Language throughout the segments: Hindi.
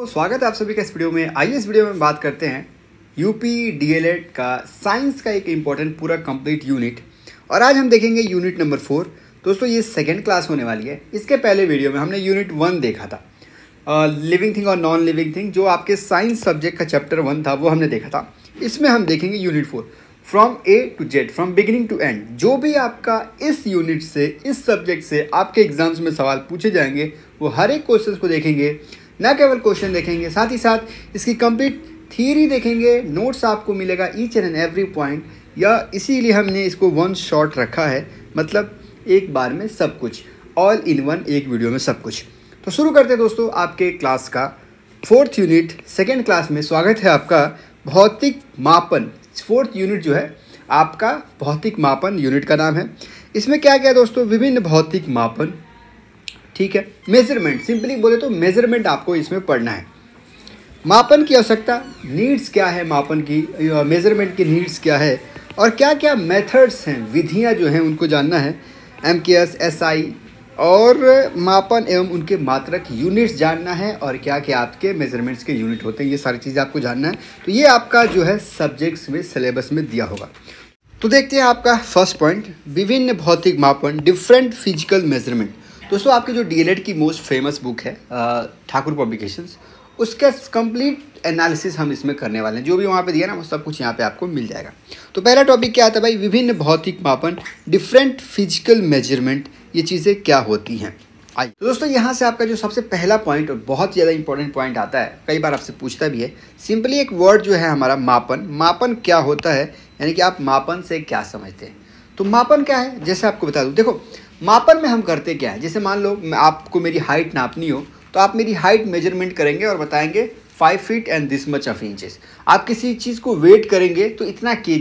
तो स्वागत है आप सभी का इस वीडियो में। आइए इस वीडियो में बात करते हैं यूपी डीएलएड का साइंस का एक इंपॉर्टेंट पूरा कंप्लीट यूनिट और आज हम देखेंगे यूनिट नंबर फोर दोस्तों, ये सेकेंड क्लास होने वाली है। इसके पहले वीडियो में हमने यूनिट वन देखा था। लिविंग थिंग और नॉन लिविंग थिंग जो आपके साइंस सब्जेक्ट का चैप्टर वन था, वो हमने देखा था। इसमें हम देखेंगे unit four from A to Z from beginning to end जो भी आपका इस यूनिट से, इस सब्जेक्ट से आपके एग्ज़ाम्स में सवाल पूछे जाएँगे, वो हर एक क्वेश्चन को देखेंगे। न केवल क्वेश्चन देखेंगे, साथ ही साथ इसकी कंप्लीट थियरी देखेंगे नोट्स आपको मिलेगा ईच एंड एवरी पॉइंट या इसीलिए हमने इसको वन शॉट रखा है मतलब एक बार में सब कुछ ऑल इन वन एक वीडियो में सब कुछ. तो शुरू करते हैं दोस्तों आपके क्लास का फोर्थ यूनिट सेकेंड क्लास में स्वागत है आपका भौतिक मापन. फोर्थ यूनिट जो है, आपका भौतिक मापन यूनिट का नाम है. इसमें क्या क्या दोस्तों? विभिन्न भौतिक मापन ठीक है? मेज़रमेंट सिंपली बोले तो मेज़रमेंट आपको इसमें पढ़ना है। मापन की आवश्यकता नीड्स क्या है मापन की मेज़रमेंट की नीड्स क्या है, और क्या क्या मेथड्स हैं, विधियाँ जो हैं उनको जानना है। एम के एस एस आई और मापन एवं उनके मात्रक यूनिट्स जानना है, और क्या क्या आपके मेजरमेंट्स के यूनिट होते हैं, ये सारी चीज़ें आपको जानना है। तो ये आपका जो है सब्जेक्ट्स में सिलेबस में दिया होगा। तो देखते हैं आपका फ़र्स्ट पॉइंट विभिन्न भौतिक मापन डिफरेंट फ़िज़िकल मेज़रमेंट दोस्तों, आपकी जो डी की मोस्ट फ़ेमस बुक है ठाकुर पब्लिकेशंस उसका कंप्लीट एनालिसिस हम इसमें करने वाले हैं। जो भी वहाँ पे दिया ना, वो सब कुछ यहाँ पे आपको मिल जाएगा। तो पहला टॉपिक क्या आता है भाई? विभिन्न भौतिक मापन डिफरेंट फ़िज़िकल मेज़रमेंट ये चीज़ें क्या होती हैं? आइए। तो दोस्तों, यहाँ से आपका जो सबसे पहला पॉइंट और बहुत ज़्यादा इंपॉर्टेंट पॉइंट आता है, कई बार आपसे पूछता भी है सिंपली एक वर्ड जो है हमारा मापन। मापन क्या होता है? यानी कि आप मापन से क्या समझते हैं? तो मापन क्या है? जैसे आपको बता दूँ, देखो मापन में हम करते क्या है? जैसे मान लो आपको मेरी हाइट नापनी हो तो आप मेरी हाइट मेज़रमेंट करेंगे और बताएँगे five feet and this much of inches आप किसी चीज़ को वेट करेंगे तो इतना के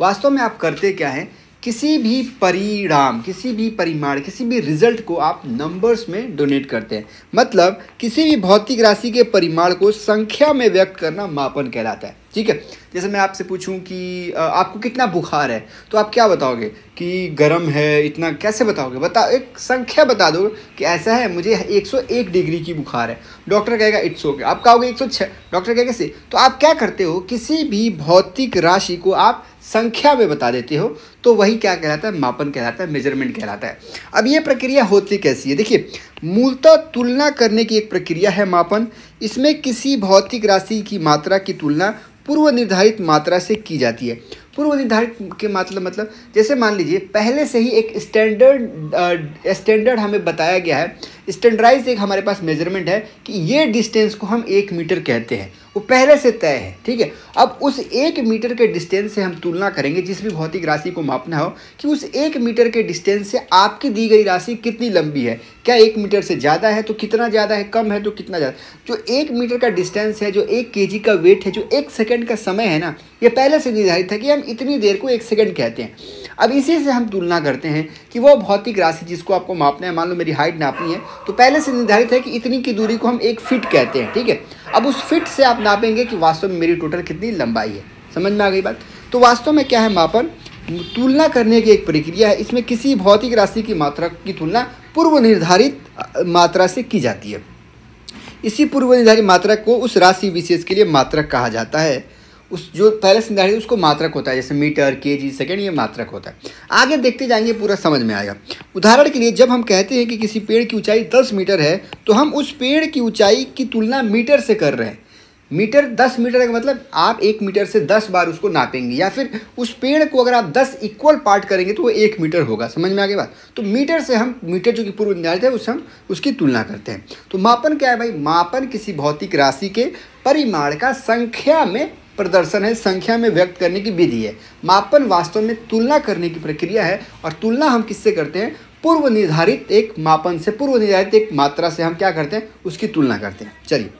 वास्तव में आप करते क्या हैं? किसी भी परिणाम, किसी भी परिमाण, किसी भी रिज़ल्ट को आप नंबर्स में डोनेट करते हैं। मतलब किसी भी भौतिक राशि के परिमाण को संख्या में व्यक्त करना मापन कहलाता है। ठीक है? जैसे मैं आपसे पूछूँ कि आपको कितना बुखार है? तो आप क्या बताओगे? कि गर्म है, इतना कैसे बताओगे? बता, एक संख्या बता दो कि ऐसा है, मुझे 101 डिग्री की बुखार है। डॉक्टर कहेगा इट्स ओके आप कहोगे 106 डॉक्टर कहेगा से तो आप क्या करते हो? किसी भी भौतिक राशि को आप संख्या में बता देते हो तो वही क्या कहलाता है? मापन कहलाता है मेज़रमेंट कहलाता है। अब ये प्रक्रिया होती कैसी है? देखिए मूलतः तुलना करने की एक प्रक्रिया है मापन। इसमें किसी भौतिक राशि की मात्रा की तुलना पूर्व निर्धारित मात्रा से की जाती है। पूर्व निर्धारित के मतलब मतलब जैसे मान लीजिए, पहले से ही एक स्टैंडर्ड स्टैंडर्ड हमें बताया गया है स्टैंडर्डाइज एक हमारे पास मेज़रमेंट है कि ये डिस्टेंस को हम एक मीटर कहते हैं। वो पहले से तय है, ठीक है? अब उस एक मीटर के डिस्टेंस से हम तुलना करेंगे, जिस भी भौतिक राशि को मापना हो, कि उस एक मीटर के डिस्टेंस से आपकी दी गई राशि कितनी लंबी है? क्या एक मीटर से ज़्यादा है? तो कितना ज़्यादा है? कम है तो कितना ज़्यादा? जो एक मीटर का डिस्टेंस है, जो एक के का वेट है, जो एक सेकेंड का समय है ना, ये पहले से निर्धारित है कि हम इतनी देर को एक सेकेंड कहते हैं। अब इसी से हम तुलना करते हैं कि वो भौतिक राशि जिसको आपको मापना है, मान लो मेरी हाइट नापनी है तो पहले से निर्धारित है कि इतनी की दूरी को हम एक फिट कहते हैं, ठीक है? अब उस फिट से आप नापेंगे कि वास्तव में मेरी टोटल कितनी लंबाई है। समझ में आ गई बात? तो वास्तव में क्या है मापन? तुलना करने की एक प्रक्रिया है। इसमें किसी भौतिक राशि की मात्रा की तुलना पूर्व निर्धारित मात्रा से की जाती है। इसी पूर्व निर्धारित मात्रा को उस राशि विशेष के लिए मात्रक कहा जाता है। उस जो पहले से निर्धारित उसको मात्रक होता है, जैसे मीटर के जी सेकेंड ये मात्रक होता है। आगे देखते जाएँगे, पूरा समझ में आएगा। उदाहरण के लिए, जब हम कहते हैं कि किसी पेड़ की ऊंचाई दस मीटर है तो हम उस पेड़ की ऊंचाई की तुलना मीटर से कर रहे हैं। मीटर दस मीटर का मतलब आप एक मीटर से दस बार उसको नापेंगे, या फिर उस पेड़ को अगर आप दस इक्वल पार्ट करेंगे तो वो एक मीटर होगा। समझ में आगे बात? तो मीटर से हम, मीटर जो कि पूर्व निर्धारित है उससे हम, उसकी तुलना करते हैं। तो मापन क्या है भाई? मापन किसी भौतिक राशि के परिमाण का संख्या में प्रदर्शन है, संख्या में व्यक्त करने की विधि है। मापन वास्तव में तुलना करने की प्रक्रिया है और तुलना हम किससे करते हैं? पूर्व निर्धारित एक मापन से, पूर्व निर्धारित एक मात्रा से हम क्या करते हैं? उसकी तुलना करते हैं। चलिए,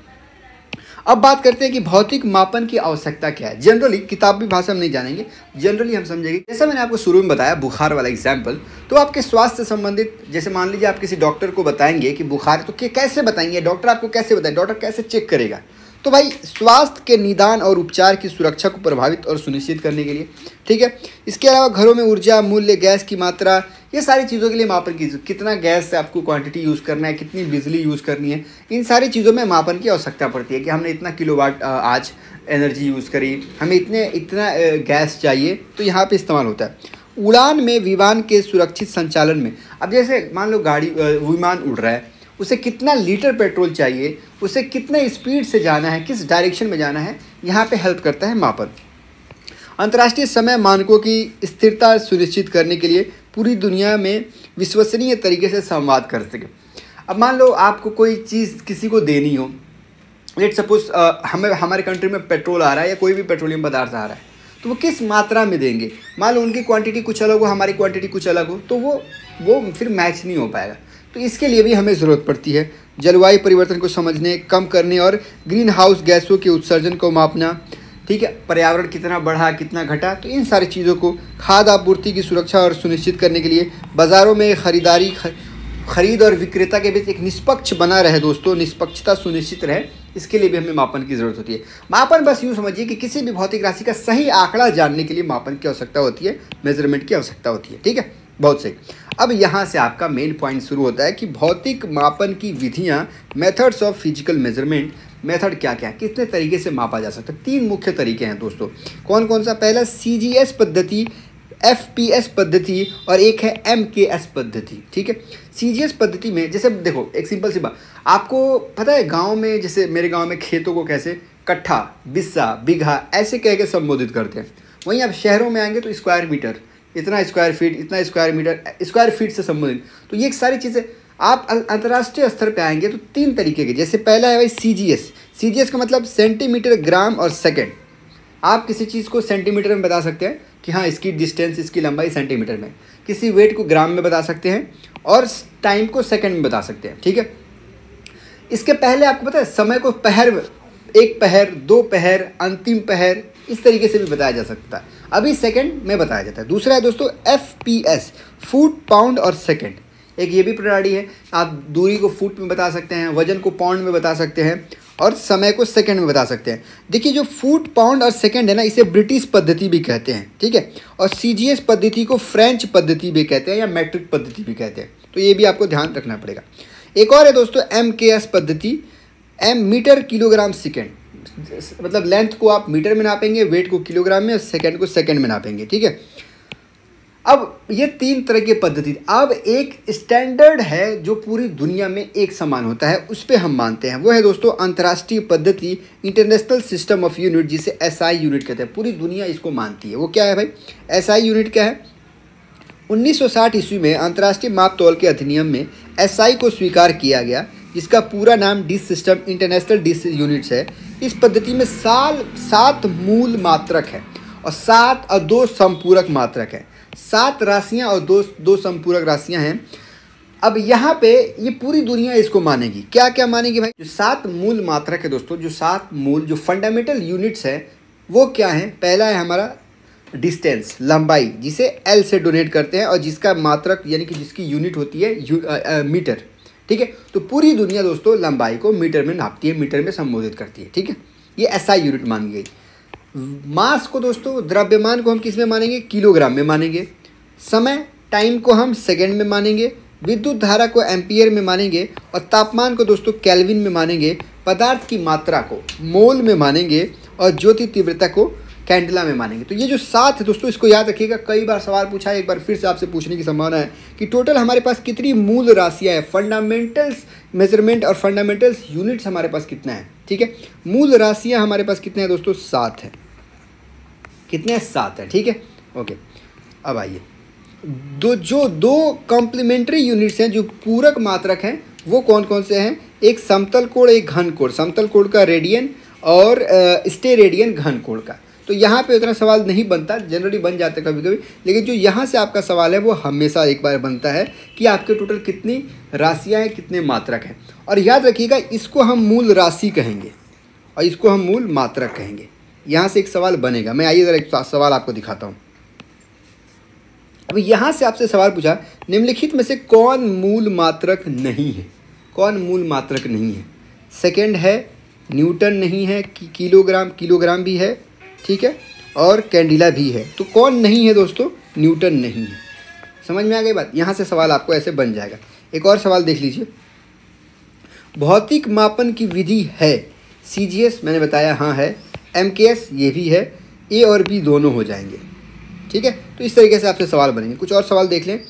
अब बात करते हैं कि भौतिक मापन की आवश्यकता क्या है। जनरली किताबी भाषा हम नहीं जानेंगे। जनरली हम समझेंगे जैसा मैंने आपको शुरू में बताया, बुखार वाला एग्ज़ाम्पल तो आपके स्वास्थ्य संबंधित, जैसे मान लीजिए आप किसी डॉक्टर को बताएँगे कि बुखार तो कैसे बताएँगे? डॉक्टर आपको कैसे बताए? डॉक्टर कैसे चेक करेगा? तो भाई, स्वास्थ्य के निदान और उपचार की सुरक्षा को प्रभावित और सुनिश्चित करने के लिए, ठीक है? इसके अलावा घरों में ऊर्जा, मूल्य, गैस की मात्रा, ये सारी चीज़ों के लिए मापन कीजिए। कितना गैस से आपको क्वांटिटी यूज़ करना है, कितनी बिजली यूज़ करनी है, इन सारी चीज़ों में मापन की आवश्यकता पड़ती है कि हमने इतना किलो आज एनर्जी यूज़ करी, हमें इतने, इतना गैस चाहिए तो यहाँ पर इस्तेमाल होता है। उड़ान में, विमान के सुरक्षित संचालन में, अब जैसे मान लो गाड़ी विमान उड़ रहा है उसे कितना लीटर पेट्रोल चाहिए, उसे कितने स्पीड से जाना है, किस डायरेक्शन में जाना है, यहाँ पे हेल्प करता है मापन। अंतर्राष्ट्रीय समय मानकों की स्थिरता सुनिश्चित करने के लिए पूरी दुनिया में विश्वसनीय तरीके से संवाद कर सके। अब मान लो आपको कोई चीज़ किसी को देनी हो लेट सपोज़ हमें, हमारे कंट्री में पेट्रोल आ रहा है या कोई भी पेट्रोलियम पदार्थ आ रहा है तो वो किस मात्रा में देंगे? मान लो उनकी क्वांटिटी कुछ अलग हो, हमारी क्वांटिटी कुछ अलग हो तो वो वो फिर मैच नहीं हो पाएगा। तो इसके लिए भी हमें ज़रूरत पड़ती है जलवायु परिवर्तन को समझने, कम करने और ग्रीन हाउस गैसों के उत्सर्जन को मापना। ठीक है, पर्यावरण कितना बढ़ा, कितना घटा तो इन सारी चीज़ों को खाद आपूर्ति की सुरक्षा और सुनिश्चित करने के लिए बाज़ारों में खरीदारी खरीद और विक्रेता के बीच एक निष्पक्ष बना रहे दोस्तों, निष्पक्षता सुनिश्चित रहे, इसके लिए भी हमें मापन की ज़रूरत होती है। मापन बस यूँ समझिए कि किसी भी भौतिक राशि का सही आंकड़ा जानने के लिए मापन की आवश्यकता होती है मेज़रमेंट की आवश्यकता होती है। ठीक है, बहुत सही। अब यहाँ से आपका मेन पॉइंट शुरू होता है कि भौतिक मापन की विधियाँ methods of physical measurement method क्या क्या है? कितने तरीके से मापा जा सकता है? तीन मुख्य तरीके हैं दोस्तों। कौन कौन सा? पहला सी जी एस पद्धति एफ़ पी एस पद्धति और एक है एम के एस पद्धति, ठीक है? सी जी एस पद्धति में, जैसे देखो, एक सिंपल सी बात। आपको पता है गाँव में, जैसे मेरे गाँव में खेतों को कैसे? कट्ठा, बिस्सा बीघा ऐसे कह के संबोधित करते हैं। वहीं आप शहरों में आएँगे तो स्क्वायर मीटर इतना स्क्वायर फीट इतना स्क्वायर मीटर स्क्वायर फीट से संबंधित। तो ये सारी चीज़ें, आप अंतर्राष्ट्रीय स्तर पे आएँगे तो तीन तरीके के, जैसे पहला है भाई सी G S C G S का मतलब सेंटीमीटर ग्राम और सेकेंड आप किसी चीज़ को सेंटीमीटर में बता सकते हैं कि हाँ इसकी डिस्टेंस इसकी लंबाई सेंटीमीटर में। किसी वेट को ग्राम में बता सकते हैं और टाइम को सेकेंड में बता सकते हैं, ठीक है? इसके पहले आपको पता है, समय को पहर, एक पहर, दो पहर, अंतिम पहर, इस तरीके से भी बताया जा सकता है। अभी सेकंड में बताया जाता है। दूसरा है दोस्तों F P S foot pound और सेकंड एक ये भी प्रणाली है, आप दूरी को फुट में बता सकते हैं, वज़न को पाउंड में बता सकते हैं और समय को सेकंड में बता सकते हैं। देखिए, जो फुट पाउंड और सेकंड है ना, इसे ब्रिटिश पद्धति भी कहते हैं, ठीक है? और सी पद्धति को फ्रेंच पद्धति भी कहते हैं या मैट्रिक पद्धति भी कहते हैं। तो ये भी आपको ध्यान रखना पड़ेगा। एक और है दोस्तों एम के एस पद्धति एम मीटर किलोग्राम सेकेंड मतलब लेंथ को आप मीटर में नापेंगे, वेट को किलोग्राम में और सेकेंड को सेकेंड में नापेंगे, ठीक है? अब ये तीन तरह की पद्धति, अब एक स्टैंडर्ड है जो पूरी दुनिया में एक समान होता है, उस पर हम मानते हैं। वो है दोस्तों, अंतर्राष्ट्रीय पद्धति इंटरनेशनल सिस्टम ऑफ़ यूनिट जिसे एसआई यूनिट कहते हैं। पूरी दुनिया इसको मानती है। वो क्या है भाई? एसआई यूनिट क्या है? 1960 ईस्वी में अंतर्राष्ट्रीय माप तौल के अधिनियम में एसआई को स्वीकार किया गया, जिसका पूरा नाम डिस सिस्टम इंटरनेशनल डिस यूनिट्स है। इस पद्धति में साल सात मूल मात्रक है और सात और दो संपूरक मात्रक है। सात राशियाँ और दो दो संपूरक राशियाँ हैं। अब यहाँ पे ये पूरी दुनिया इसको मानेगी। क्या क्या मानेगी भाई? जो सात मूल मात्रक है दोस्तों जो सात मूल जो फंडामेंटल यूनिट्स है वो क्या है? पहला है हमारा डिस्टेंस लंबाई जिसे एल से डोनेट करते हैं और जिसका मात्रक यानी कि जिसकी यूनिट होती है यू, आ, आ, मीटर ठीक है? तो पूरी दुनिया दोस्तों लंबाई को मीटर में नापती है, मीटर में संबोधित करती है, ठीक है? ये ऐसा यूनिट मान गई। मास को दोस्तों द्रव्यमान को हम किसमें मानेंगे? किलोग्राम में मानेंगे। समय टाइम को हम सेकेंड में मानेंगे। विद्युत धारा को एम्पियर में मानेंगे। और तापमान को दोस्तों कैलविन में मानेंगे। पदार्थ की मात्रा को मोल में मानेंगे। और ज्योति तीव्रता को कैंडला में मानेंगे। तो ये जो सात है दोस्तों, इसको याद रखिएगा। कई बार सवाल पूछा है, एक बार फिर से आपसे पूछने की संभावना है कि टोटल हमारे पास कितनी मूल राशियाँ हैं? फंडामेंटल्स मेज़रमेंट और फंडामेंटल्स यूनिट्स हमारे पास कितना है? ठीक है? मूल राशियाँ हमारे पास कितने हैं दोस्तों? सात है। कितने सात है। ठीक है? ओके अब आइए। दो, जो दो कॉम्प्लीमेंट्री यूनिट्स हैं, जो पूरक मात्रक हैं, वो कौन कौन से हैं? एक समतल कोण, एक घन कोण। समतल कोण का रेडियन और स्टे रेडियन घन कोण का। तो यहाँ पे उतना सवाल नहीं बनता जनरली बन जाता कभी कभी लेकिन जो यहाँ से आपका सवाल है, वो हमेशा एक बार बनता है कि आपके टोटल कितनी राशियाँ हैं, कितने मात्रक हैं। और याद रखिएगा, इसको हम मूल राशि कहेंगे, और इसको हम मूल मात्रक कहेंगे। यहाँ से एक सवाल बनेगा। मैं आइए ज़रा एक सवाल आपको दिखाता हूँ। अब यहाँ से आपसे सवाल पूछा, निम्नलिखित में से कौन मूल मात्रक नहीं है? कौन मूल मात्रक नहीं है? सेकेंड है, न्यूटन नहीं है, कि किलोग्राम किलोग्राम भी है ठीक है? और कैंडिला भी है। तो कौन नहीं है दोस्तों? न्यूटन नहीं है। समझ में आ गई बात? यहाँ से सवाल आपको ऐसे बन जाएगा। एक और सवाल देख लीजिए। भौतिक मापन की विधि है। सी जी एस मैंने बताया हाँ है। एम के एस ये भी है। ए और बी दोनों हो जाएँगे। ठीक है? तो इस तरीके से आपसे सवाल बनेंगे। कुछ और सवाल देख लें।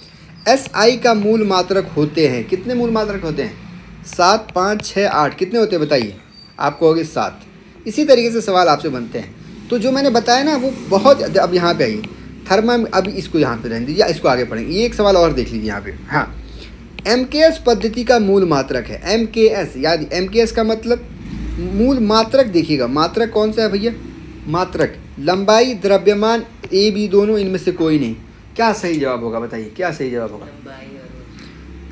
एस आई का मूल मात्रक होते हैं। कितने मूल मात्रक होते हैं? सात, पाँच छः आठ। कितने होते हैं? बताइए। आप कहोगे सात। इसी तरीके से सवाल आपसे बनते हैं। तो जो मैंने बताया ना वो बहुत अब यहाँ पे आइए थर्मा अब इसको यहाँ पे रहने दीजिए इसको आगे पढ़ेंगे। ये एक सवाल और देख लीजिए यहाँ पे। हाँ। एम के एस पद्धति का मूल मात्रक है। एम के एस याद एम के एस का मतलब मूल मात्रक देखिएगा। मात्रक कौन सा है भैया? मात्रक। लंबाई द्रव्यमान ए बी दोनों इनमें से कोई नहीं। क्या सही जवाब होगा बताइए? क्या सही जवाब होगा?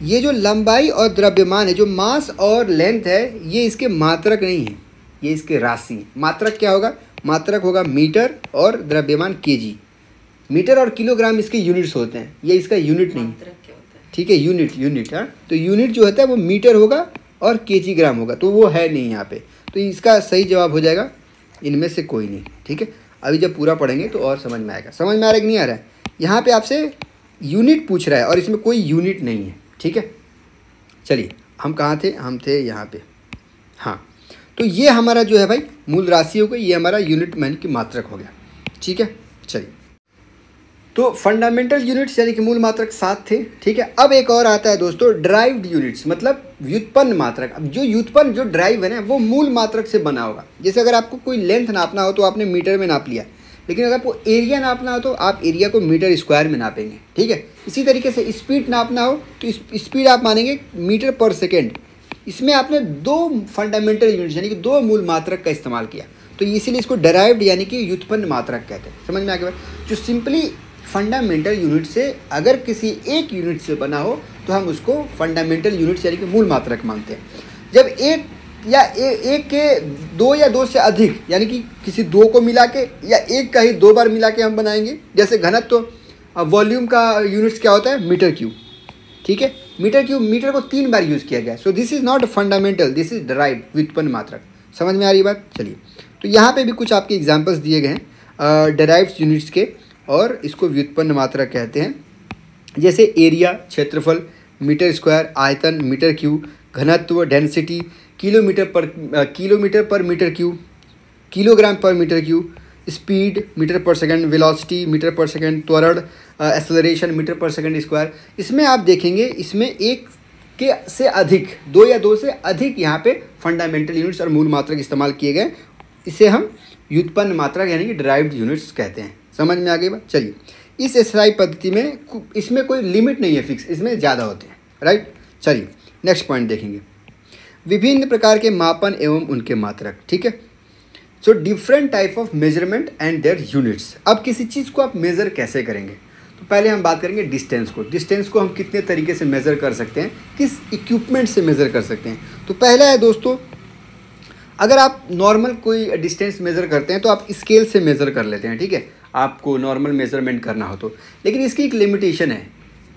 ये जो लंबाई और द्रव्यमान है जो मास और लेंथ है ये इसके मात्रक नहीं है। ये इसके राशि। मात्रक क्या होगा? मात्रक होगा मीटर और द्रव्यमान केजी। मीटर और किलोग्राम इसके यूनिट्स होते हैं। ये इसका यूनिट नहीं। ठीक है यूनिट यूनिट हाँ। तो यूनिट जो होता है वो मीटर होगा और के ग्राम होगा। तो वो है नहीं यहाँ पे। तो इसका सही जवाब हो जाएगा। इनमें से कोई नहीं। ठीक है? अभी जब पूरा पढ़ेंगे तो और समझ में आएगा। समझ में आ रहा है कि नहीं आ रहा है? यहाँ पे आपसे यूनिट पूछ रहा है और इसमें कोई यूनिट नहीं है। ठीक है? चलिए हम कहाँ थे? हम थे यहाँ पे। हाँ। तो ये हमारा जो है भाई, मूल राशि हो गई, ये हमारा यूनिट मैन की मात्रक हो गया। ठीक है? चलिए। तो फंडामेंटल यूनिट्स यानी कि मूल मात्रक सात थे, ठीक है? अब एक और आता है दोस्तों ड्राइव्ड यूनिट्स मतलब व्युत्पन्न मात्रक। अब जो व्युत्पन्न, जो ड्राइव है ना, वो मूल मात्रक से बना होगा। जैसे अगर आपको कोई लेंथ नापना हो तो आपने मीटर में नाप लिया। लेकिन अगर आपको एरिया नापना हो तो आप एरिया को मीटर स्क्वायर में नापेंगे। ठीक है? इसी तरीके से स्पीड नापना हो तो स्पीड आप मानेंगे मीटर पर सेकेंड इसमें आपने दो फंडामेंटल यूनिट्स यानी कि दो मूल मात्रक का इस्तेमाल किया। तो इसीलिए इसको डराइव्ड यानी कि व्युत्पन्न मात्रक कहते हैं। समझ में आगे गया जो सिंपली फंडामेंटल यूनिट से अगर किसी एक यूनिट से बना हो तो हम उसको फंडामेंटल यूनिट यानी कि मूल मात्रक मानते हैं। जब एक या ए, एक के दो या दो से अधिक यानी कि किसी दो को मिला के या एक का ही दो बार मिला के हम बनाएँगे जैसे घनत्व तो वॉल्यूम का यूनिट्स क्या होता है? मीटर क्यूब ठीक है? मीटर क्यूब, मीटर को तीन बार यूज़ किया गया। So this is not fundamental this is derive व्युत्पन्न मात्रक। समझ में आ रही बात? चलिए। तो यहाँ पे भी कुछ आपके एग्जांपल्स दिए गए हैं डराइव्ड यूनिट्स के, और इसको व्युत्पन्न मात्रा कहते हैं। जैसे एरिया क्षेत्रफल, मीटर स्क्वायर, आयतन, मीटर क्यूब, घनत्व density kilometre per kilometre per metre cube, kilogram per metre cube, speed, metre per second velocity metre per second, त्वरण acceleration metre per second square इसमें आप देखेंगे, इसमें एक के से अधिक, दो या दो से अधिक यहाँ पे फंडामेंटल यूनिट्स और मूल मात्रक इस्तेमाल किए गए। इसे हम व्युत्पन्न मात्रक यानी कि ड्राइव्ड यूनिट्स कहते हैं। समझ में आ गई बात? चलिए, इस एसआई पद्धति में इसमें कोई लिमिट नहीं है फिक्स इसमें ज़्यादा होते हैं राइट चलिए नेक्स्ट पॉइंट देखेंगे। विभिन्न प्रकार के मापन एवं उनके मात्रक, ठीक है? So different type of measurement and their units अब किसी चीज़ को आप मेज़र कैसे करेंगे? पहले हम बात करेंगे डिस्टेंस को। डिस्टेंस को हम कितने तरीके से मेज़र कर सकते हैं? किस इक्विपमेंट से मेज़र कर सकते हैं? तो पहला है दोस्तों, अगर आप नॉर्मल कोई डिस्टेंस मेज़र करते हैं तो आप स्केल से मेज़र कर लेते हैं, ठीक है? आपको नॉर्मल मेज़रमेंट करना हो तो। लेकिन इसकी एक लिमिटेशन है।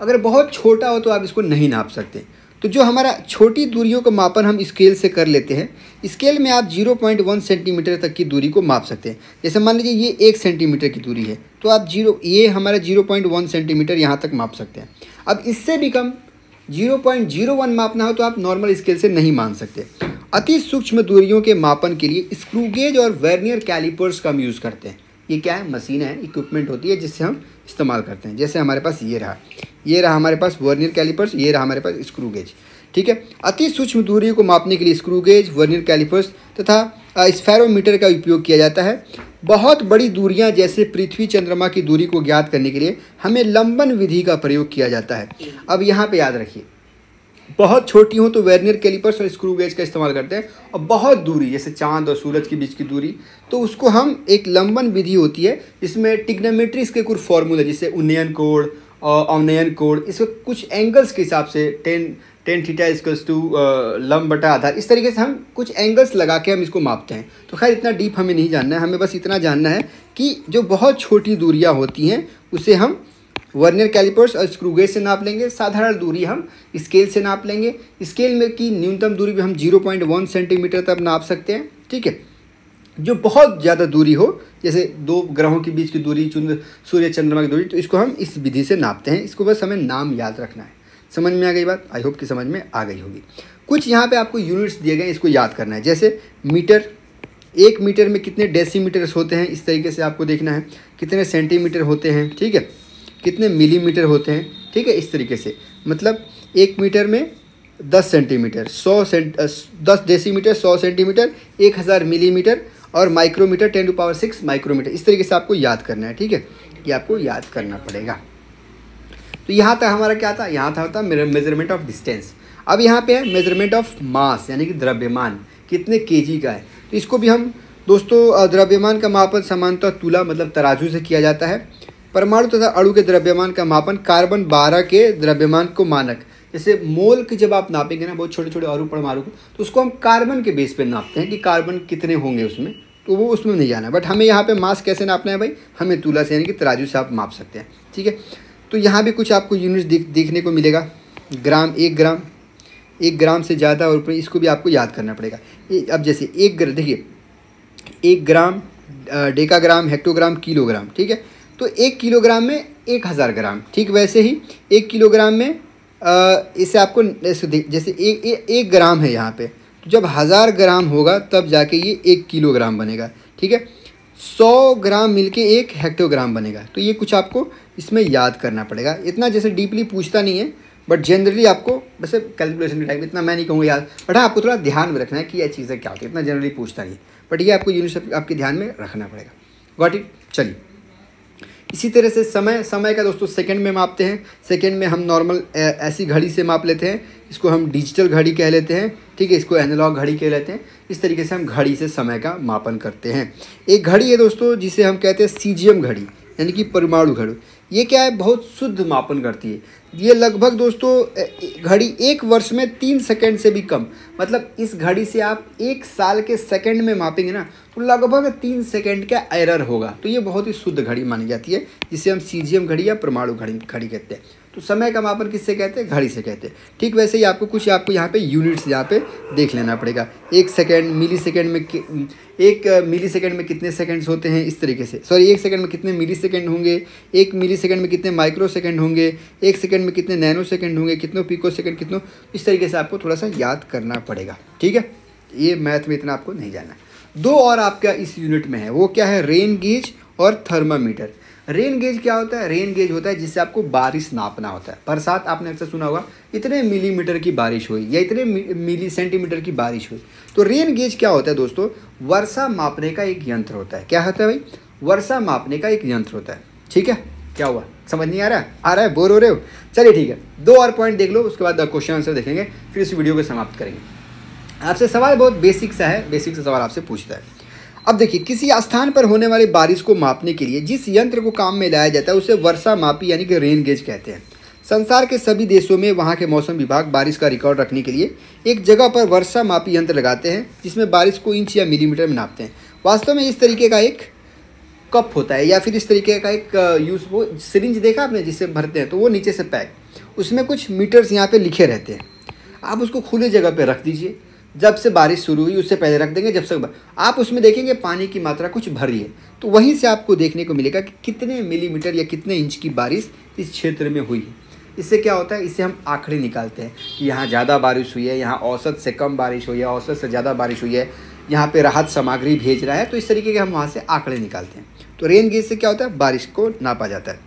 अगर बहुत छोटा हो तो आप इसको नहीं नाप सकते। तो जो हमारा छोटी दूरियों का मापन हम स्केल से कर लेते हैं स्केल में आप 0.1 सेंटीमीटर तक की दूरी को माप सकते हैं। जैसे मान लीजिए ये एक सेंटीमीटर की दूरी है तो आप ज़ीरो ये हमारा 0.1 सेंटीमीटर यहाँ तक माप सकते हैं। अब इससे भी कम 0.01 मापना हो तो आप नॉर्मल स्केल से नहीं मान सकते। अति सूक्ष्म दूरियों के मापन के लिए स्क्रूगेज और वर्नियर कैलिपर्स का हम यूज़ करते हैं। ये क्या है? मशीन है इक्विपमेंट होती है जिससे हम इस्तेमाल करते हैं। जैसे हमारे पास ये रहा। ये रहा हमारे पास वर्नियर कैलिपर्स ये रहा हमारे पास स्क्रू गेज ठीक है? अति सूक्ष्म दूरी को मापने के लिए स्क्रू गेज वर्नियर कैलिपर्स तथा स्फेरोमीटर का उपयोग किया जाता है। बहुत बड़ी दूरियाँ जैसे पृथ्वी चंद्रमा की दूरी को ज्ञात करने के लिए हमें लंबन विधि का प्रयोग किया जाता है। अब यहाँ पे याद रखिए। बहुत छोटी हो तो वेर्नियर कैलिपर्स और स्क्रू गेज का इस्तेमाल करते हैं और बहुत दूरी, जैसे चाँद और सूरज के बीच की दूरी। तो उसको हम एक लंबन विधि होती है, जिसमें टिग्नोमेट्रिक्स के कुछ फॉर्मूले, जैसे उन्नयन कोड और अवनयन कोड इसके कुछ एंगल्स के हिसाब से, tan tan theta equals to lump बटा आधार इस तरीके से हम कुछ एंगल्स लगा के हम इसको मापते हैं। तो खैर, इतना डीप हमें नहीं जानना है, हमें बस इतना जानना है कि जो बहुत छोटी दूरियाँ होती हैं, उसे हम वर्नियर कैलिपर्स और स्क्रूगेज से नाप लेंगे। साधारण दूरी हम स्केल से नाप लेंगे। स्केल में की न्यूनतम दूरी भी हम 0.1 सेंटीमीटर तक नाप सकते हैं, ठीक है? जो बहुत ज़्यादा दूरी हो, जैसे दो ग्रहों के बीच की दूरी चंद्र सूर्य, चंद्रमा की दूरी तो इसको हम इस विधि से नापते हैं। इसको बस हमें नाम याद रखना है। समझ में आ गई बात? आई होप कि समझ में आ गई होगी। कुछ यहाँ पे आपको यूनिट्स दिए गए इसको याद करना है। जैसे मीटर, एक मीटर में कितने डेसीमीटर्स होते हैं? इस तरीके से आपको देखना है। कितने सेंटीमीटर होते हैं? ठीक है? कितने मिलीमीटर होते हैं, ठीक है, इस तरीके से। मतलब एक मीटर में दस सेंटीमीटर, सौ सेंट दस डेसीमीटर, सौ सेंटीमीटर, एक हज़ार मिलीमीटर और micrometre, ten to power six micrometre. इस तरीके से आपको याद करना है, ठीक है ये आपको याद करना पड़ेगा। तो यहाँ तक हमारा क्या था? यहाँ था होता मेज़रमेंट ऑफ़ डिस्टेंस अब यहाँ पे है मेज़रमेंट ऑफ़ मास यानी कि द्रव्यमान, कितने केजी का है। तो इसको भी हम, दोस्तों द्रव्यमान का मापन समानतः तुला मतलब तराजू से किया जाता है। परमाणु तथा अणु के द्रव्यमान का मापन कार्बन बारह के द्रव्यमान को मानक। जैसे मोल के जब आप नापेंगे ना, बहुत छोटे छोटे अणु परमाणु को तो उसको हम कार्बन के बेस पे नापते हैं कि कार्बन कितने होंगे उसमें तो वो उसमें नहीं जाना। बट हमें यहाँ पे मास कैसे नापना है भाई? हमें तुला से, यानी कि तराजू से आप माप सकते हैं, ठीक है? तो यहाँ भी कुछ आपको यूनिट देख, देखने को मिलेगा। ग्राम, एक ग्राम एक ग्राम से ज़्यादा और इसको भी आपको याद करना पड़ेगा। अब जैसे एक देखिए, एक ग्राम डेकाग्राम, हेक्टोग्राम, किलोग्राम, ठीक है? तो एक किलोग्राम में एक हज़ार ग्राम ठीक वैसे ही एक किलोग्राम में इसे आपको जैसे एक ए, एक ग्राम है यहाँ पे। तो जब हज़ार ग्राम होगा तब जाके ये एक किलोग्राम बनेगा ठीक है? सौ ग्राम मिलके एक हेक्टोग्राम बनेगा। तो ये कुछ आपको इसमें याद करना पड़ेगा। इतना जैसे डीपली पूछता नहीं है बट जनरली आपको वैसे कैलकुलेशन के टाइम इतना मैं नहीं कहूँगा याद बट हाँ आपको थोड़ा ध्यान में रखना है कि यह चीज़ें क्या होती है इतना जनरली पूछता नहीं बट ये आपको यूनिट आपके ध्यान में रखना पड़ेगा। गॉट इट चलिए। इसी तरह से समय समय का दोस्तों सेकंड में मापते हैं। सेकंड में हम नॉर्मल ऐसी घड़ी से माप लेते हैं। इसको हम डिजिटल घड़ी कह लेते हैं। ठीक है, इसको एनालॉग घड़ी कह लेते हैं। इस तरीके से हम घड़ी से समय का मापन करते हैं। एक घड़ी है दोस्तों, जिसे हम कहते हैं सीजियम घड़ी, यानी कि परमाणु घड़ी। ये क्या है? बहुत शुद्ध मापन करती है। ये लगभग दोस्तों घड़ी एक वर्ष में तीन सेकंड से भी कम। मतलब इस घड़ी से आप एक साल के सेकंड में मापेंगे ना लगभग तीन सेकेंड का एरर होगा। तो ये बहुत ही शुद्ध घड़ी मानी जाती है, जिसे हम सीजियम घड़ी या परमाणु घड़ी घड़ी कहते हैं। तो समय का मापन किससे कहते हैं? घड़ी से कहते हैं। ठीक वैसे ही आपको कुछ आपको यहाँ पे यूनिट्स यहाँ पे देख लेना पड़ेगा। एक सेकेंड मिली सेकेंड में एक मिली सेकेंड में कितने सेकेंड्स होते हैं? इस तरीके से। सॉरी एक सेकेंड में कितने मिली सेकेंड होंगे? एक मिली सेकेंड में कितने माइक्रो सेकेंड होंगे? एक सेकेंड में कितने नैनो सेकेंड होंगे? कितनों पिको सेकेंड कितनों? इस तरीके से आपको थोड़ा सा याद करना पड़ेगा। ठीक है? ये मैथ में इतना आपको नहीं जानना। दो और आपका इस यूनिट में है। वो क्या है? रेन गेज और थर्मामीटर रेन गेज क्या होता है? रेन गेज होता है जिससे आपको बारिश नापना होता है। बरसात आपने अक्सर सुना होगा, इतने मिलीमीटर की बारिश हुई या इतने मिली सेंटीमीटर की बारिश हुई। तो रेन गेज क्या होता है दोस्तों? वर्षा मापने का एक यंत्र होता है। क्या होता है भाई? वर्षा मापने का एक यंत्र होता है। ठीक है? क्या हुआ? समझ नहीं आ रहा है? आ रहा है? बोर हो रहे हो? चलिए ठीक है। दो और पॉइंट देख लो, उसके बाद क्वेश्चन आंसर देखेंगे, फिर इस वीडियो को समाप्त करेंगे। आपसे सवाल बहुत बेसिक सा है बेसिक सा सवाल आपसे पूछता है। अब देखिए, किसी स्थान पर होने वाली बारिश को मापने के लिए जिस यंत्र को काम में लाया जाता है, उसे वर्षा मापी यानी कि रेन गेज कहते हैं। संसार के सभी देशों में वहाँ के मौसम विभाग बारिश का रिकॉर्ड रखने के लिए एक जगह पर वर्षा मापी यंत्र लगाते हैं, जिसमें बारिश को इंच या मिलीमीटर में नापते हैं। वास्तव में इस तरीके का एक कप होता है, या फिर इस तरीके का एक यूज़ वो सिरिंज देखा आपने जिससे भरते हैं तो वो नीचे से पैक। उसमें कुछ मीटर्स यहाँ पे लिखे रहते हैं। आप उसको खुले जगह पे रख दीजिए। जब से बारिश शुरू हुई, उससे पहले रख देंगे, जब से आप उसमें देखेंगे पानी की मात्रा कुछ भरी है। तो वहीं से आपको देखने को मिलेगा कि कितने मिलीमीटर या कितने इंच की बारिश इस क्षेत्र में हुई है। इससे क्या होता है, इससे हम आंकड़े निकालते हैं कि यहाँ ज़्यादा बारिश हुई है, यहाँ औसत से कम बारिश हुई है, औसत से ज़्यादा बारिश हुई है, यहाँ पे राहत सामग्री भेज रहा है तो इस तरीके के हम वहाँ से आंकड़े निकालते हैं। तो रेन गेज से क्या होता है, बारिश को नापा जाता है।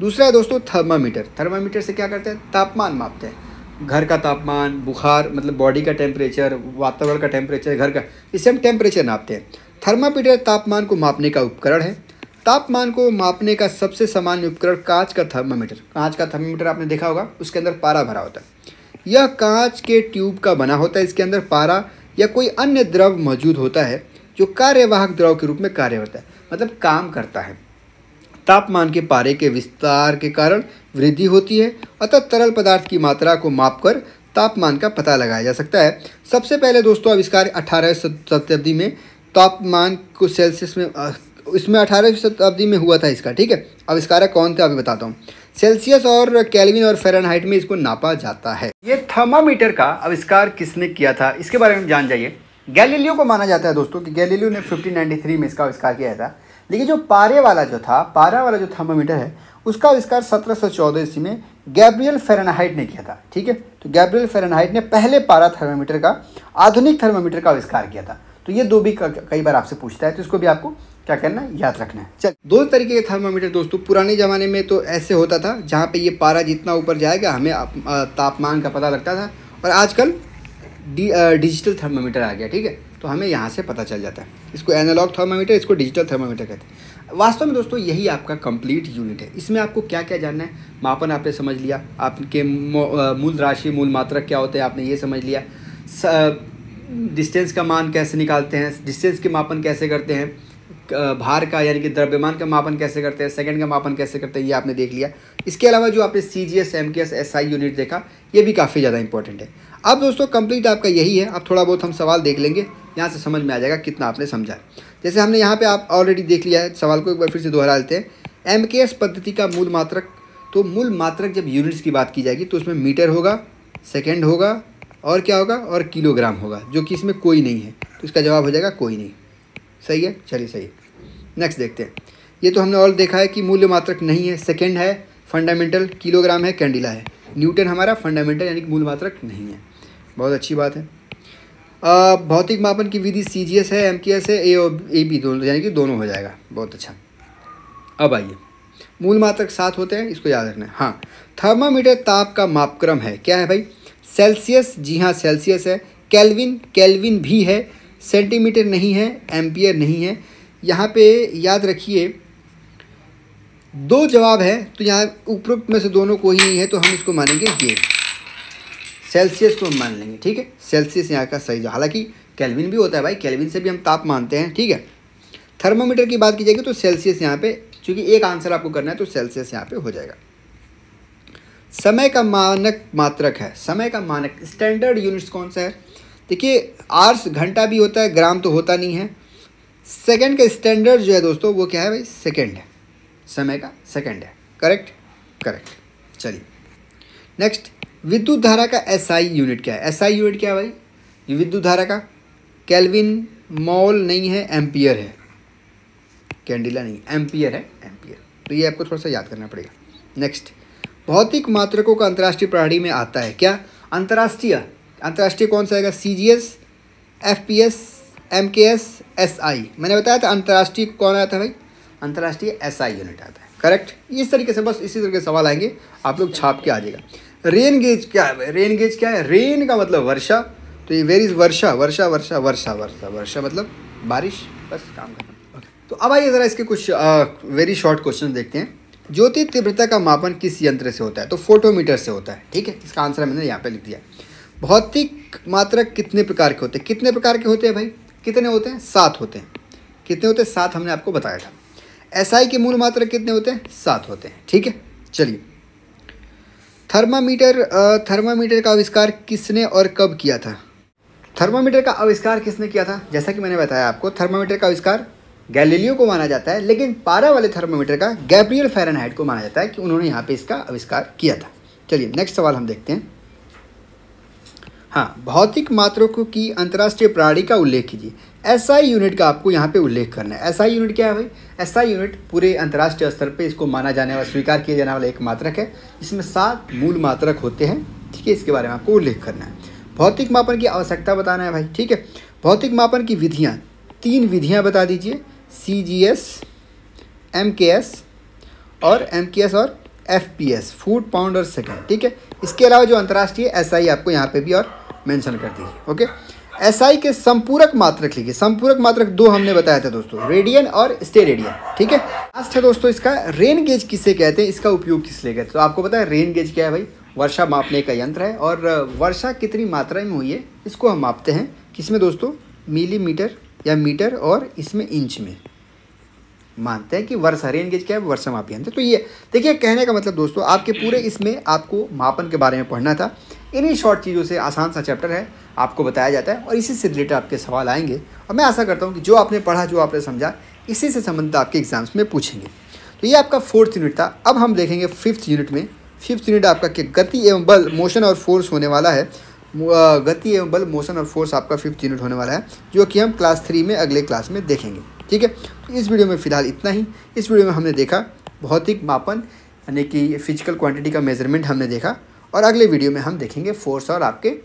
दूसरा है दोस्तों, थर्मामीटर। थर्मामीटर से क्या करते हैं, तापमान मापते हैं। घर का तापमान, बुखार मतलब बॉडी का टेम्परेचर वातावरण का टेम्परेचर घर का इससे हम टेम्परेचर नापते हैं। थर्मामीटर तापमान को मापने का उपकरण है। तापमान को मापने का सबसे सामान्य उपकरण कांच का थर्मामीटर कांच का थर्मामीटर आपने देखा होगा, उसके अंदर पारा भरा होता है। यह कांच के ट्यूब का बना होता है, इसके अंदर पारा या कोई अन्य द्रव मौजूद होता है, जो कार्यवाहक द्रव के रूप में कार्य होता है मतलब काम करता है। तापमान के पारे के विस्तार के कारण वृद्धि होती है, अतः तरल पदार्थ की मात्रा को मापकर तापमान का पता लगाया जा सकता है। सबसे पहले दोस्तों, आविष्कार अठारह शताब्दी में तापमान को सेल्सियस में इसमें अठारहवीं शताब्दी में हुआ था इसका, ठीक है? आविष्कारक कौन थे, अभी बताता हूँ। सेल्सियस और कैलविन और फ़ारेनहाइट में इसको नापा जाता है। ये थर्मामीटर का आविष्कार किसने किया था, इसके बारे में जान जाइए। गैलीलियो को माना जाता है दोस्तों, कि गैलीलियो ने 1593 में इसका आविष्कार किया था। लेकिन जो पारे वाला जो था, पारा वाला जो थर्मामीटर है, उसका आविष्कार सत्रह सौ चौदह ईस्वी में गैब्रियल फेरनहाइट ने किया था, ठीक है? तो गैब्रियल फेरनहाइट ने पहले पारा थर्मामीटर का, आधुनिक थर्मामीटर का आविष्कार किया था। तो ये दो भी कई बार आपसे पूछता है तो इसको भी आपको क्या करना है, याद रखना है। चल, दो तरीके के थर्मामीटर दोस्तों, पुराने ज़माने में तो ऐसे होता था, जहाँ पे ये पारा जितना ऊपर जाएगा, हमें तापमान का पता लगता था, और आजकल डिजिटल थर्मामीटर आ गया, ठीक है? तो हमें यहाँ से पता चल जाता है। इसको एनालॉग थर्मामीटर इसको डिजिटल थर्मामीटर कहते हैं। वास्तव में दोस्तों, यही आपका कंप्लीट यूनिट है। इसमें आपको क्या क्या जानना है? मापन आपने समझ लिया। आपके मूल राशि, मूल मात्रक क्या होते हैं, आपने ये समझ लिया। डिस्टेंस का मान कैसे निकालते हैं? डिस्टेंस के मापन कैसे करते हैं? भार का, यानी कि द्रव्यमान का मापन कैसे करते हैं? सेकंड का मापन कैसे करते हैं? ये आपने देख लिया। इसके अलावा जो आपने C G S M K S S I unit देखा, ये भी काफ़ी ज़्यादा इंपॉर्टेंट है। अब दोस्तों कंप्लीट आपका यही है। अब थोड़ा बहुत हम सवाल देख लेंगे। यहाँ से समझ में आ जाएगा कितना आपने समझा जैसे हमने यहाँ पे आप ऑलरेडी देख लिया है, सवाल को एक बार फिर से दोहरा लेते हैं। एम के एस पद्धति का मूल मात्रक तो मूल मात्रक जब यूनिट्स की बात की जाएगी तो उसमें मीटर होगा सेकेंड होगा, और क्या होगा? और किलोग्राम होगा, जो कि इसमें कोई नहीं है। तो इसका जवाब हो जाएगा कोई नहीं। सही है? चलिए सही नेक्स्ट देखते हैं। ये तो हमने और देखा है कि मूल्य मात्रक नहीं है सेकेंड है फंडामेंटल किलोग्राम है कैंडिला है। न्यूटन हमारा फंडामेंटल यानी कि मूल मात्रक नहीं है। बहुत अच्छी बात है। भौतिक मापन की विधि सी जी एस है एम के एस है ए और ए बी दोनों, यानी कि दोनों हो जाएगा। बहुत अच्छा। अब आइए। मूल मात्रक सात होते हैं, इसको याद रखना है। हाँ थर्मामीटर ताप का मापक्रम है। क्या है भाई? सेल्सियस, जी हाँ सेल्सियस है। कैलविन कैलविन भी है। सेंटीमीटर नहीं है, एम्पियर नहीं है। यहाँ पे याद रखिए, दो जवाब है तो यहाँ उपरोक्त में से दोनों को ही नहीं है तो हम इसको मानेंगे ये सेल्सियस को हम मान लेंगे, ठीक है? सेल्सियस यहाँ का सही जो हालाँकि कैलविन भी होता है भाई। कैलविन से भी हम ताप मानते हैं, ठीक है? थर्मोमीटर की बात की जाएगी तो सेल्सियस यहाँ पे, चूँकि एक आंसर आपको करना है तो सेल्सियस यहाँ पे हो जाएगा। समय का मानक मात्रक है। समय का मानक स्टैंडर्ड यूनिट्स कौन सा है? देखिए आर्स घंटा भी होता है, ग्राम तो होता नहीं है। सेकंड का स्टैंडर्ड जो है दोस्तों, वो क्या है भाई? सेकंड है। समय का सेकंड है। करेक्ट करेक्ट चलिए। नेक्स्ट विद्युत धारा का एसआई यूनिट क्या है? एसआई यूनिट क्या है भाई? विद्युत धारा का कैलविन मॉल नहीं है एम्पियर है। कैंडिला नहीं एम्पियर है एम्पियर तो ये आपको थोड़ा सा याद करना पड़ेगा। नेक्स्ट भौतिक मात्रकों का अंतर्राष्ट्रीय प्रणाली में आता है क्या? अंतर्राष्ट्रीय। अंतर्राष्ट्रीय कौन सा आएगा? C G S F P S M K S S I मैंने बताया था अंतर्राष्ट्रीय कौन आता है भाई? अंतर्राष्ट्रीय एस आई यूनिट आता है। करेक्ट इस तरीके से, बस इसी तरह के सवाल आएँगे। आप लोग छाप के आ जाएगा रेन गेज क्या है? भाई रेन गेज क्या है? रेन का मतलब वर्षा। तो ये वेर इज़ वर्षा? वर्षा वर्षा वर्षा वर्षा वर्षा मतलब बारिश। बस काम करना तो अब आइए ज़रा इसके कुछ वेरी शॉर्ट क्वेश्चन देखते हैं। ज्योति तीव्रता का मापन किस यंत्र से होता है? तो फोटोमीटर से होता है ठीक है? इसका आंसर मैंने यहाँ पे लिख दिया। भौतिक मात्रक कितने प्रकार के होते हैं? कितने प्रकार के होते हैं भाई? कितने होते हैं? सात होते हैं। कितने होते हैं? सात हमने आपको बताया था। एसआई के मूल मात्रक कितने होते हैं? सात होते हैं ठीक है? चलिए। थर्मामीटर थर्मामीटर का आविष्कार किसने और कब किया था? थर्मामीटर का आविष्कार किसने किया था? जैसा कि मैंने बताया आपको, थर्मामीटर का आविष्कार गैलीलियो को माना जाता है, लेकिन पारा वाले थर्मोमीटर का गैब्रियल फेरनहाइट को माना जाता है कि उन्होंने यहाँ पे इसका आविष्कार किया था। चलिए नेक्स्ट सवाल हम देखते हैं। हाँ भौतिक मात्रकों की अंतर्राष्ट्रीय प्रणाली का उल्लेख कीजिए। एसआई यूनिट का आपको यहाँ पे उल्लेख करना है। एसआई यूनिट क्या है भाई? एसआई यूनिट पूरे अंतर्राष्ट्रीय स्तर पे इसको माना जाने वाला, स्वीकार किया जाने वाला एक मात्रक है इसमें सात मूल मात्रक होते हैं। ठीक है, इसके बारे में आपको उल्लेख करना है। भौतिक मापन की आवश्यकता बताना है भाई, ठीक है? भौतिक मापन की विधियाँ, तीन विधियाँ बता दीजिए। C G S M K S और एम के एस और F P S foot pound और सेकेंड ठीक है? इसके अलावा जो अंतर्राष्ट्रीय एस आई आपको यहाँ पे भी और मेंशन कर दीजिए ओके एस आई के संपूरक मात्रक लिखिए संपूरक मात्रक दो हमने बताया था दोस्तों रेडियन और स्टे रेडियन ठीक है? लास्ट है दोस्तों इसका रेन गेज किससे कहते हैं? इसका उपयोग किस लिए कहते हैं? तो आपको पता है रेन गेज क्या है भाई? वर्षा मापने का यंत्र है और वर्षा कितनी मात्रा में हुई है, इसको हम मापते हैं। किसमें दोस्तों? मिलीमीटर या मीटर और इसमें इंच में। मानते हैं कि वर्षा रेन गेज क्या है? वर्षा मापी यंत्र तो ये, देखिए, कहने का मतलब दोस्तों, आपके पूरे इसमें आपको मापन के बारे में पढ़ना था। इन्हीं शॉर्ट चीज़ों से आसान सा चैप्टर है, आपको बताया जाता है और इसी से रिलेटेड आपके सवाल आएँगे। और मैं आशा करता हूँ कि जो आपने पढ़ा, जो आपने समझा, इसी से संबंधित आपके एग्ज़ाम्स में पूछेंगे। तो ये आपका फोर्थ यूनिट था। अब हम देखेंगे फिफ्थ यूनिट में। फिफ्थ यूनिट आपका गति एवं बल मोशन और फोर्स होने वाला है। गति एवं बल मोशन और फोर्स आपका फिफ्थ यूनिट होने वाला है, जो कि हम क्लास थ्री में, अगले क्लास में देखेंगे। ठीक है? तो इस वीडियो में फ़िलहाल इतना ही। इस वीडियो में हमने देखा भौतिक मापन, यानी कि फ़िज़िकल क्वांटिटी का मेज़रमेंट हमने देखा। और अगले वीडियो में हम देखेंगे फोर्स और आपके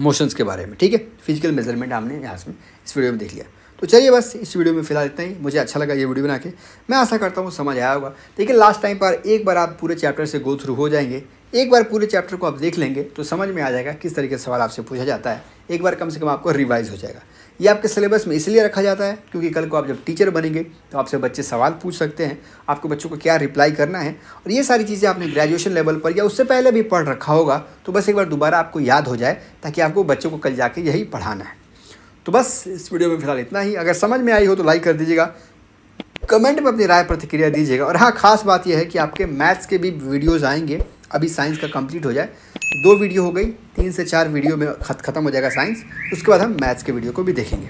मोशंस के बारे में, ठीक है? फ़िज़िकल मेज़रमेंट हमने यहाँ से इस वीडियो में देख लिया। तो चलिए बस, इस वीडियो में फ़िलहाल इतना ही। मुझे अच्छा लगा ये वीडियो बना के। मैं आशा करता हूँ समझ आया होगा। देखिए लास्ट टाइम पर एक बार आप पूरे चैप्टर से गो थ्रू हो जाएँगे। एक बार पूरे चैप्टर को आप देख लेंगे तो समझ में आ जाएगा किस तरीके से सवाल आपसे पूछा जाता है। एक बार कम से कम आपको रिवाइज हो जाएगा। ये आपके सिलेबस में इसलिए रखा जाता है क्योंकि कल को आप जब टीचर बनेंगे तो आपसे बच्चे सवाल पूछ सकते हैं, आपको बच्चों को क्या रिप्लाई करना है और ये सारी चीज़ें आपने ग्रेजुएशन लेवल पर या उससे पहले भी पढ़ रखा होगा तो बस एक बार दोबारा आपको याद हो जाए ताकि आपको बच्चों को कल जाके यही पढ़ाना है। तो बस इस वीडियो में फ़िलहाल इतना ही। अगर समझ में आई हो तो लाइक कर दीजिएगा, कमेंट में अपनी राय प्रतिक्रिया दीजिएगा और हाँ खास बात यह है कि आपके मैथ्स के भी वीडियोज़ आएँगे अभी साइंस का कंप्लीट हो जाए। दो वीडियो हो गई, तीन से चार वीडियो में खत, ख़त्म हो जाएगा साइंस। उसके बाद हम मैथ्स के वीडियो को भी देखेंगे।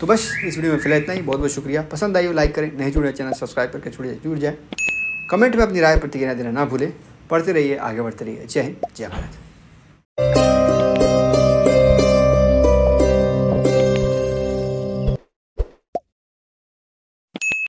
तो बस, इस वीडियो में फ़िलहाल इतना ही। बहुत बहुत शुक्रिया। पसंद आई हो, लाइक करें। नहीं जुड़े चैनल सब्सक्राइब करके जुड़े जुड़ जाए। कमेंट में अपनी राय, प्रतिक्रिया देना ना भूलें। पढ़ते रहिए, आगे बढ़ते रहिए। जय हिंद, जय भारत।